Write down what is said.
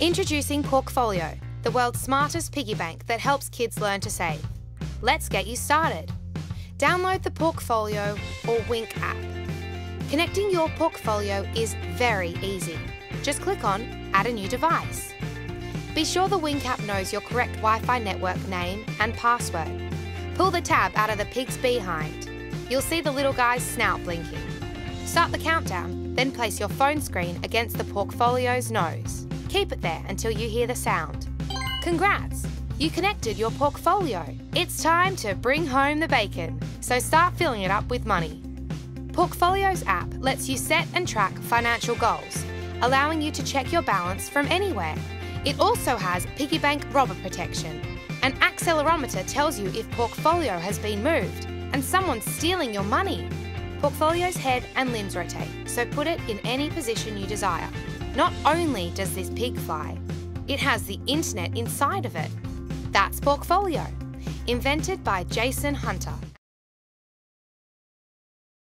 Introducing Porkfolio, the world's smartest piggy bank that helps kids learn to save. Let's get you started. Download the Porkfolio or Wink app. Connecting your Porkfolio is very easy. Just click on Add a new device. Be sure the Wink app knows your correct Wi-Fi network name and password. Pull the tab out of the pig's behind. You'll see the little guy's snout blinking. Start the countdown, then place your phone screen against the Porkfolio's nose. Keep it there until you hear the sound. Congrats! You connected your Porkfolio. It's time to bring home the bacon, so start filling it up with money. Porkfolio's app lets you set and track financial goals, allowing you to check your balance from anywhere. It also has piggy bank robber protection. An accelerometer tells you if Porkfolio has been moved and someone's stealing your money. Porkfolio's head and limbs rotate, so put it in any position you desire. Not only does this pig fly, it has the internet inside of it. That's Porkfolio, invented by Jason Hunter.